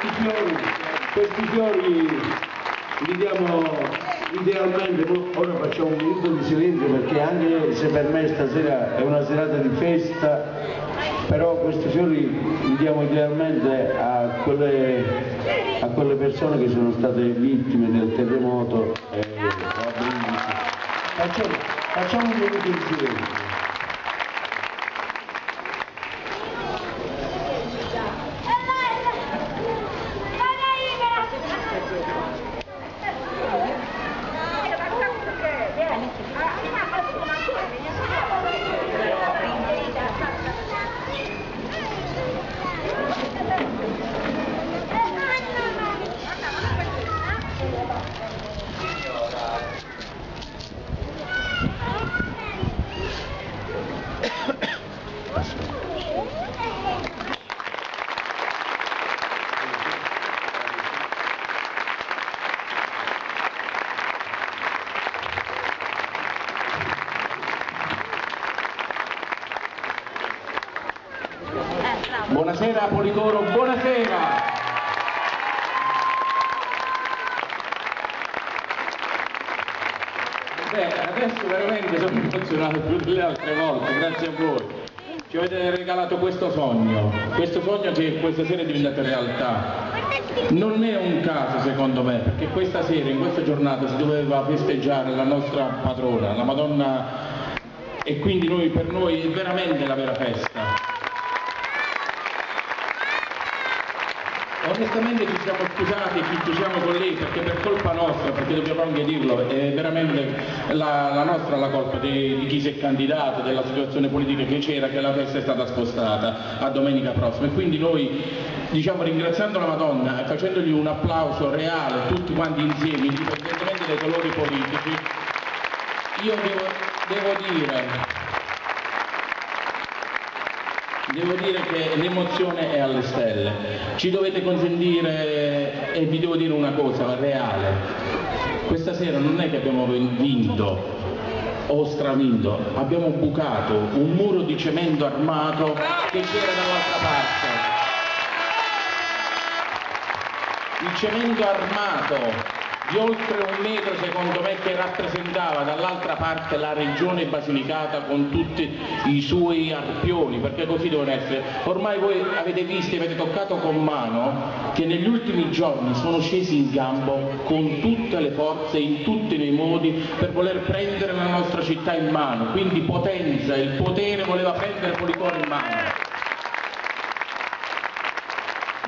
Questi, fiori, questi fiori li diamo idealmente, ora facciamo un minuto di silenzio perché anche se per me stasera è una serata di festa, però questi fiori li diamo idealmente a quelle, a quelle persone che sono state vittime del terremoto e Brindisi. Facciamo, facciamo un minuto di silenzio. Buonasera Policoro, buonasera! Beh, adesso veramente sono emozionato più delle altre volte, grazie a voi. Ci avete regalato questo sogno, questo sogno che questa sera è diventato realtà. Non è un caso secondo me, perché questa sera, in questa giornata, si doveva festeggiare la nostra padrona, la Madonna, e quindi noi, per noi è veramente la vera festa. Onestamente ci siamo scusati, ci scusiamo con lei perché per colpa nostra, perché dobbiamo anche dirlo, è veramente la, la nostra la colpa di, di chi si è candidato, della situazione politica che c'era, che la festa è stata spostata a domenica prossima. E quindi noi diciamo ringraziando la Madonna e facendogli un applauso reale tutti quanti insieme, indipendentemente dai colori politici, io devo, devo dire Devo dire che l'emozione è alle stelle. Ci dovete consentire, e vi devo dire una cosa reale, questa sera non è che abbiamo vinto o stravinto, abbiamo bucato un muro di cemento armato che c'era dall'altra parte. Il cemento armato di oltre un metro secondo me che rappresentava dall'altra parte la regione Basilicata con tutti i suoi arpioni, perché così devono essere. Ormai voi avete visto, avete toccato con mano che negli ultimi giorni sono scesi in campo con tutte le forze, in tutti i modi, per voler prendere la nostra città in mano. Quindi potenza, il potere voleva prendere Policoro in mano.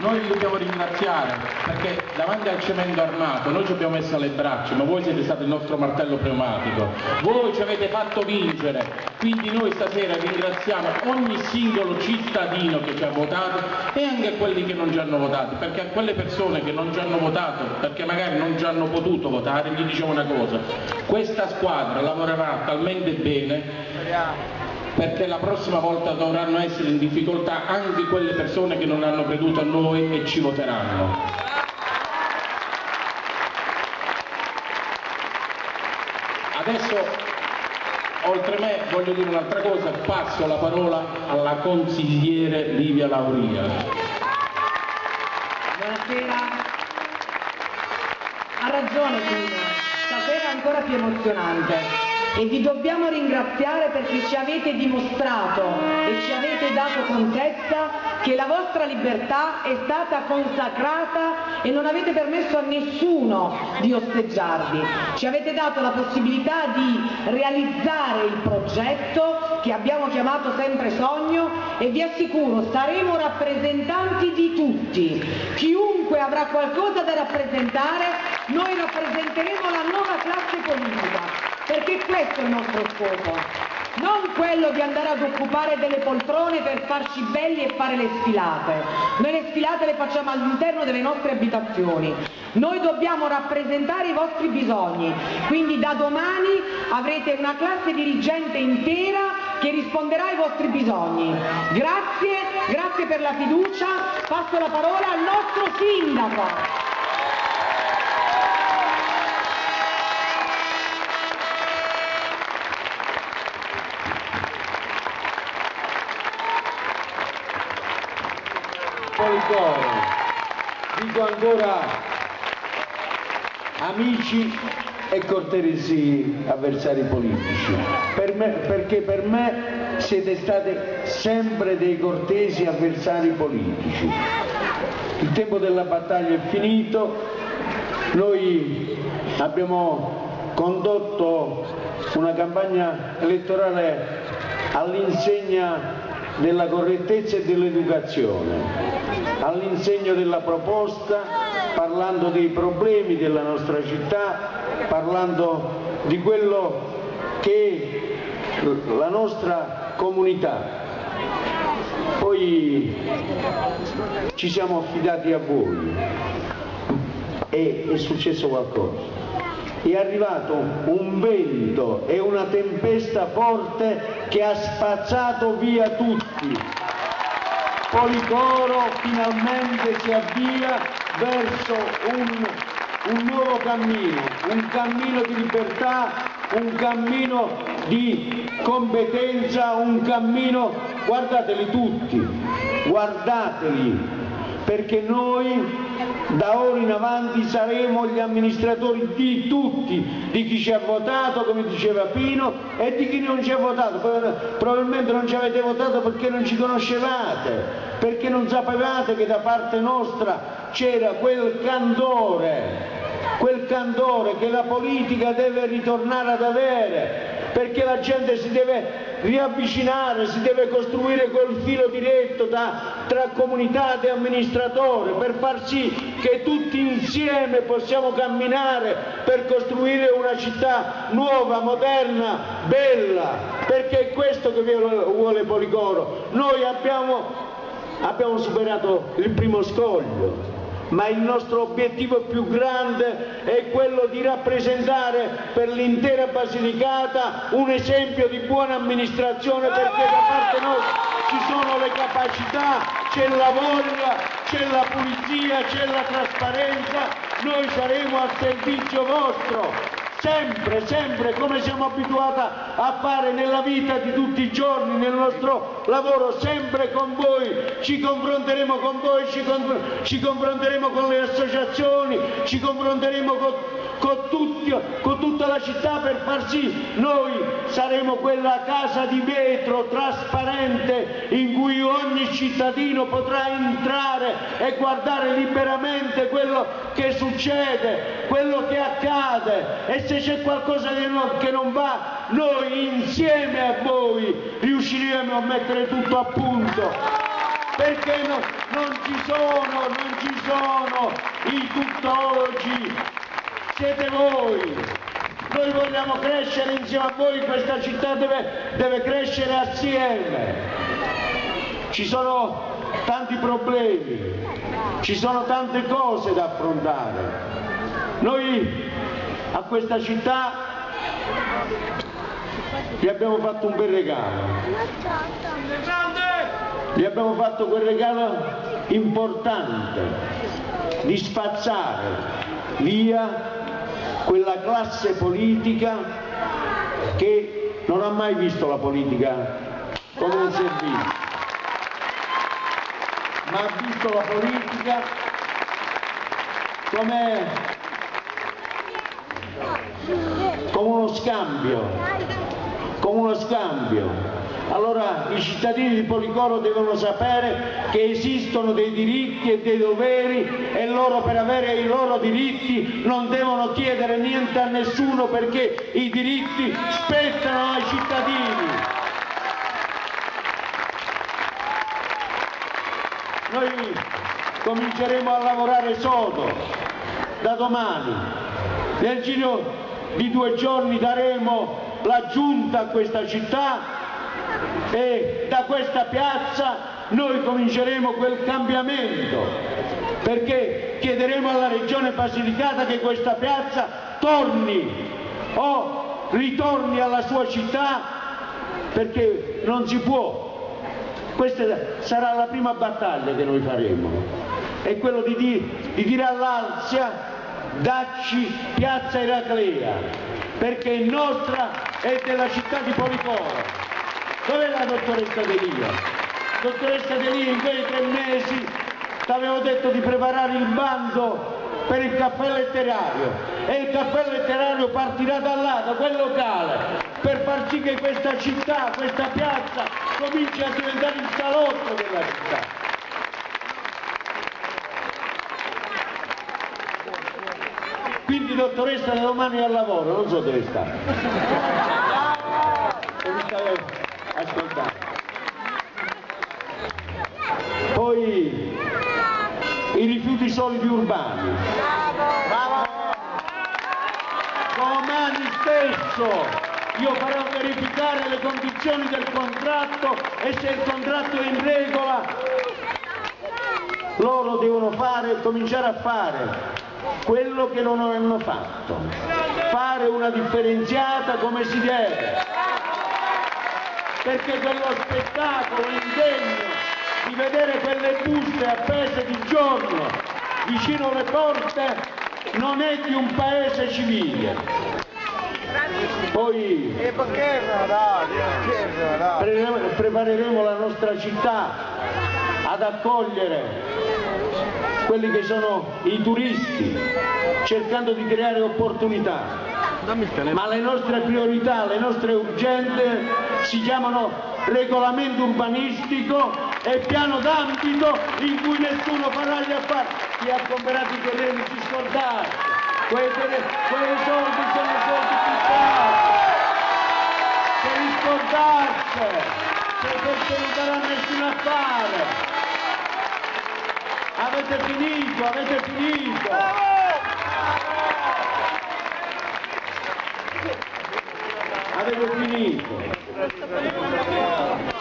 Noi vi dobbiamo ringraziare perché davanti al cemento armato noi ci abbiamo messo alle braccia, ma voi siete stati il nostro martello pneumatico, voi ci avete fatto vincere, quindi noi stasera ringraziamo ogni singolo cittadino che ci ha votato e anche quelli che non ci hanno votato, perché a quelle persone che non ci hanno votato, perché magari non ci hanno potuto votare, gli diciamo una cosa, questa squadra lavorerà talmente bene perché la prossima volta dovranno essere in difficoltà anche quelle persone che non hanno creduto a noi e ci voteranno. Adesso, oltre me, voglio dire un'altra cosa, passo la parola alla consigliere Livia Lauria. Buonasera. Ha ragione Pino, stasera è ancora più emozionante e vi dobbiamo ringraziare perché ci avete dimostrato e ci avete dato contezza che la vostra libertà è stata consacrata e non avete permesso a nessuno di osteggiarvi. Ci avete dato la possibilità di realizzare il progetto che abbiamo chiamato sempre sogno e vi assicuro saremo rappresentanti di tutti. Chiunque avrà qualcosa da rappresentare, noi rappresenteremo la nuova classe politica perché questo è il nostro scopo, non quello di andare ad occupare delle poltrone per farci belli e fare le sfilate. Noi le sfilate le facciamo all'interno delle nostre abitazioni, Noi dobbiamo rappresentare i vostri bisogni, quindi da domani avrete una classe dirigente intera che risponderà ai vostri bisogni. Grazie, grazie per la fiducia. Passo la parola al nostro sindaco. Policoro, dico ancora amici e corteresi avversari politici, per me, perché per me siete stati sempre dei cortesi avversari politici. Il tempo della battaglia è finito, noi abbiamo condotto una campagna elettorale all'insegna della correttezza e dell'educazione, all'insegno della proposta, parlando dei problemi della nostra città, parlando di quello che la nostra comunità. Poi ci siamo affidati a voi e è successo qualcosa è arrivato un vento e una tempesta forte che ha spazzato via tutti. Policoro finalmente si avvia verso un, un nuovo cammino, un cammino di libertà, un cammino di competenza, un cammino, guardateli tutti, guardateli, perché noi da ora in avanti saremo gli amministratori di tutti, di chi ci ha votato, come diceva Pino, e di chi non ci ha votato. Probabilmente non ci avete votato perché non ci conoscevate, perché non sapevate che da parte nostra c'era quel candore, quel candore che la politica deve ritornare ad avere, perché la gente si deve riavvicinare, si deve costruire quel filo diretto da, tra comunità e amministratore per far sì che tutti insieme possiamo camminare per costruire una città nuova, moderna, bella, perché è questo che vuole Policoro. Noi abbiamo, abbiamo superato il primo scoglio, ma il nostro obiettivo più grande è quello di rappresentare per l'intera Basilicata un esempio di buona amministrazione perché da parte nostra ci sono le capacità, c'è la voglia, c'è la pulizia, c'è la trasparenza, noi saremo al servizio vostro sempre, sempre come siamo abituati a fare nella vita di tutti i giorni, nel nostro lavoro, sempre con voi, ci confronteremo con voi, ci, con, ci confronteremo con le associazioni, ci confronteremo con, con, tutti, con tutta la città per far sì, noi saremo quella casa di vetro trasparente in cui ogni cittadino potrà entrare e guardare liberamente quello che succede, quello che accade. E se c'è qualcosa che non, va, noi insieme a voi riusciremo a mettere tutto a punto. Perché no, non ci sono, non ci sono i tutt'oggi, siete voi. Noi vogliamo crescere insieme a voi, questa città deve, deve crescere assieme. Ci sono tanti problemi, ci sono tante cose da affrontare. Noi a questa città gli abbiamo fatto un bel regalo. Gli abbiamo fatto quel regalo importante di spazzare via quella classe politica che non ha mai visto la politica come un servizio, ma ha visto la politica come come uno scambio, come uno scambio. Allora i cittadini di Policoro devono sapere che esistono dei diritti e dei doveri e loro per avere i loro diritti non devono chiedere niente a nessuno perché i diritti spettano ai cittadini. Noi cominceremo a lavorare sodo da domani. Nel giro di due giorni daremo la giunta a questa città e da questa piazza noi cominceremo quel cambiamento perché chiederemo alla Regione Basilicata che questa piazza torni o ritorni alla sua città perché non si può. Questa sarà la prima battaglia che noi faremo, è quello di, di, di dire all'Alzia dacci piazza Eraclea, perché è nostra e della città di Policoro. Dov'è la dottoressa Delia? Dottoressa Delia in quei tre mesi ti avevo detto di preparare il bando per il caffè letterario e il caffè letterario partirà da là, da quel locale, per far sì che questa città, questa piazza cominci a diventare il salotto della città. Quindi dottoressa da domani al lavoro, non so dove sta. Ascoltando. Poi i rifiuti solidi urbani. Domani stesso io farò verificare le condizioni del contratto e se il contratto è in regola loro devono fare, cominciare a fare quello che non hanno fatto, fare una differenziata come si deve, perché quello spettacolo indegno di vedere quelle buste appese di giorno vicino alle porte non è di un paese civile. Poi prepareremo la nostra città ad accogliere quelli che sono i turisti, cercando di creare opportunità. Ma le nostre priorità, le nostre urgenze si chiamano regolamento urbanistico e piano d'ambito in cui nessuno farà gli affari. Chi ha comprato i terreni si scordate, quei, quei soldi sono soldi buttati, per scordarsi, perché non darà nessun affare. Avete finito, avete finito! Avete finito!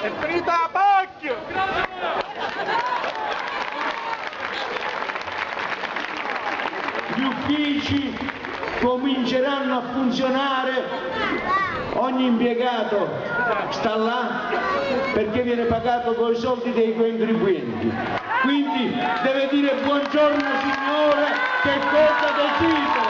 È finita la pacchia! Gli uffici cominceranno a funzionare, ogni impiegato sta là perché viene pagato con i soldi dei contribuenti quindi deve dire buongiorno signore, che cosa desidera.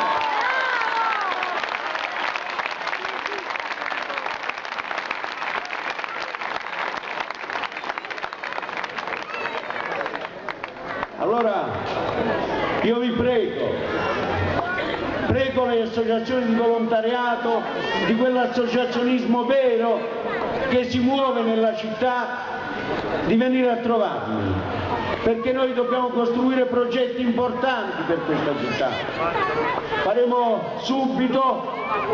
Allora io vi prego, prego le associazioni di volontariato, di quell'associazionismo vero che si muove nella città, di venire a trovarmi perché noi dobbiamo costruire progetti importanti per questa città. Faremo subito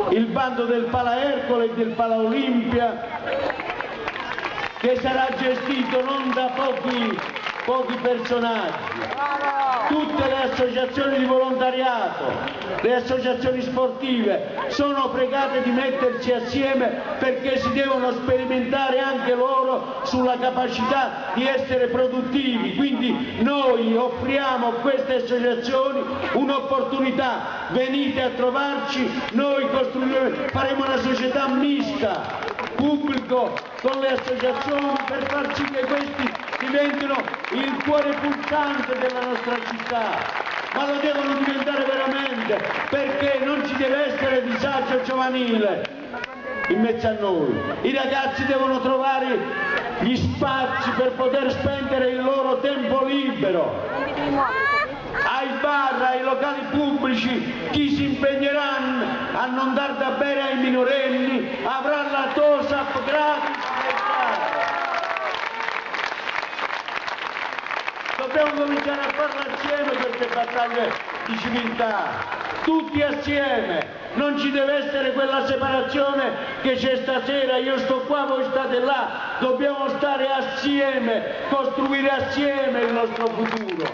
il bando del Pala Ercole e del Pala Olimpia che sarà gestito non da pochi, pochi personaggi, tutte le associazioni di volontariato, le associazioni sportive sono pregate di mettersi assieme perché si devono sperimentare anche loro sulla capacità di essere produttivi. Quindi noi offriamo a queste associazioni un'opportunità, venite a trovarci, noi faremo una società mista, pubblico con le associazioni per far sì che questi diventino il cuore pulsante della nostra città. Ma lo devono diventare veramente perché non ci deve essere disagio giovanile in mezzo a noi. I ragazzi devono trovare gli spazi per poter spendere il loro tempo libero. Ai bar, ai locali pubblici, chi si impegnerà a non dar da bere ai minorenni avrà la TOSAP gratis Dobbiamo cominciare a farlo assieme queste battaglie di civiltà, tutti assieme, non ci deve essere quella separazione che c'è stasera, io sto qua, voi state là, dobbiamo stare assieme, costruire assieme il nostro futuro.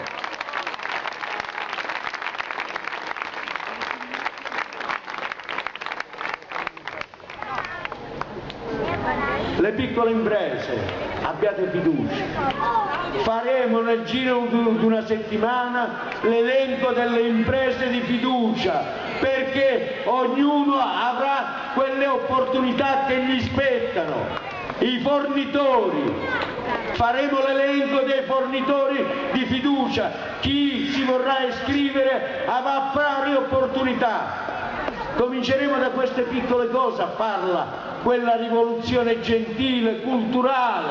Le piccole piccole imprese, abbiate fiducia. Faremo nel giro di una settimana l'elenco delle imprese di fiducia perché ognuno avrà quelle opportunità che gli spettano. I fornitori, faremo l'elenco dei fornitori di fiducia, chi si vorrà iscrivere avrà pari opportunità. Cominceremo da queste piccole cose a farla quella rivoluzione gentile, culturale,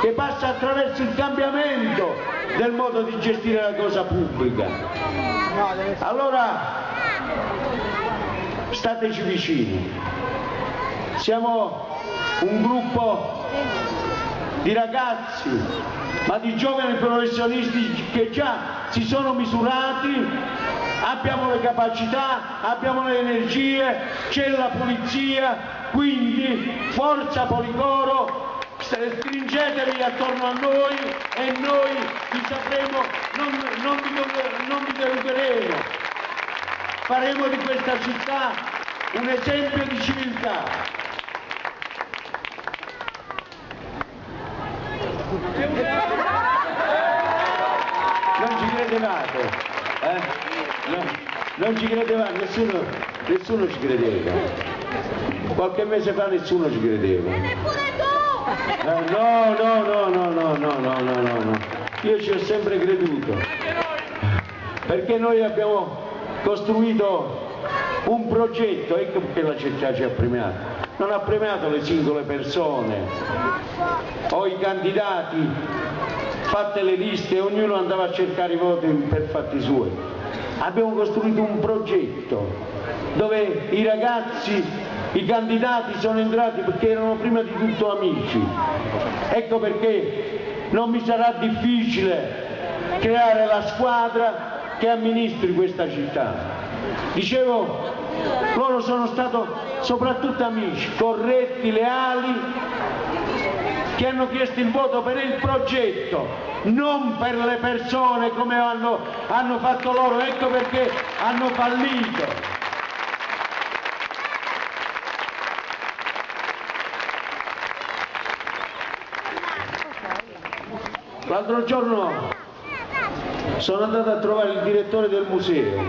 che passa attraverso il cambiamento del modo di gestire la cosa pubblica. Allora, stateci vicini. Siamo un gruppo di ragazzi, ma di giovani professionisti che già si sono misurati abbiamo le capacità, abbiamo le energie, c'è la pulizia, quindi forza Policoro, stringetevi attorno a noi e noi vi sapremo, non, vi, non vi deluderemo. Faremo di questa città un esempio di civiltà. Non ci credevate, eh? No, non ci credeva, nessuno, nessuno ci credeva. Qualche mese fa nessuno ci credeva. Eh, no, no, no, no, no, no, no, no, no, no. Io ci ho sempre creduto. Perché noi abbiamo costruito un progetto, ecco perché la città ci ha premiato. Non ha premiato le singole persone o i candidati, fatte le liste, ognuno andava a cercare i voti per fatti suoi abbiamo costruito un progetto dove i ragazzi, i candidati sono entrati perché erano prima di tutto amici. Ecco perché non mi sarà difficile creare la squadra che amministri questa città. Dicevo, loro sono stati soprattutto amici, corretti, leali, che hanno chiesto il voto per il progetto non per le persone come hanno, hanno fatto loro, ecco perché hanno fallito. L'altro giorno sono andato a trovare il direttore del museo,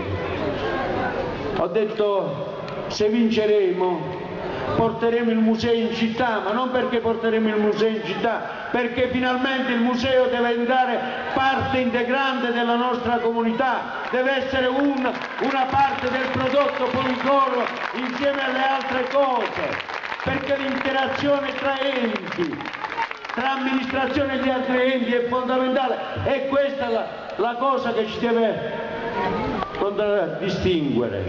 ho detto se vinceremo porteremo il museo in città, ma non perché porteremo il museo in città, perché finalmente il museo deve diventare parte integrante della nostra comunità, deve essere un, una parte del prodotto Policoro insieme alle altre cose, perché l'interazione tra enti, tra amministrazione e gli altri enti è fondamentale e questa è la, la cosa che ci deve distinguere.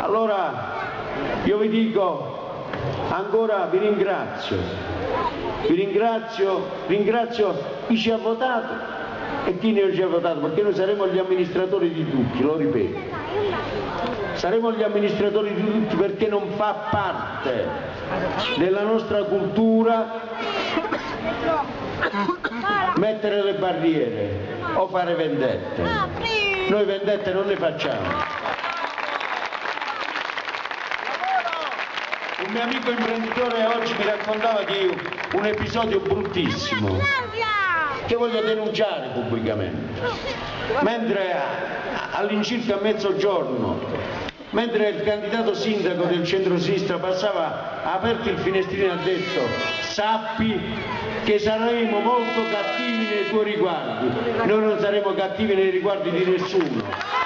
Allora io vi dico ancora vi ringrazio, vi ringrazio, ringrazio chi ci ha votato e chi non ci ha votato, perché noi saremo gli amministratori di tutti, lo ripeto. Saremo gli amministratori di tutti perché non fa parte della nostra cultura mettere le barriere o fare vendette. Noi vendette non ne facciamo. Un mio amico imprenditore oggi mi raccontava di un episodio bruttissimo che voglio denunciare pubblicamente. Mentre all'incirca mezzogiorno, mentre il candidato sindaco del centro-sinistra passava, ha aperto il finestrino e ha detto sappi che saremo molto cattivi nei tuoi riguardi. Noi non saremo cattivi nei riguardi di nessuno.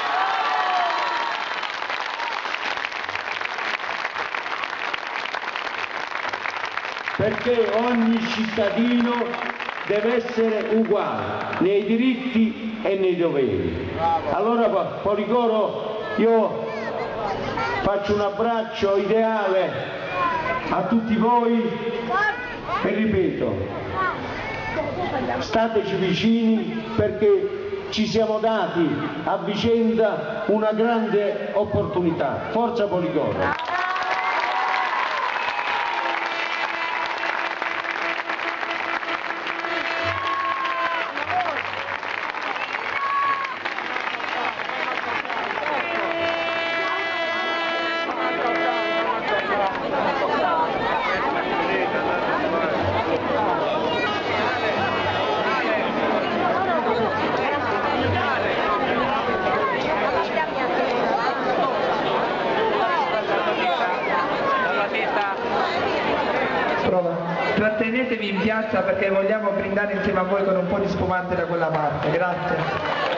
Perché ogni cittadino deve essere uguale nei diritti e nei doveri. Allora Policoro io faccio un abbraccio ideale a tutti voi e ripeto, stateci vicini perché ci siamo dati a vicenda una grande opportunità. Forza Policoro! Perché vogliamo brindare insieme a voi con un po' di spumante da quella parte. Grazie.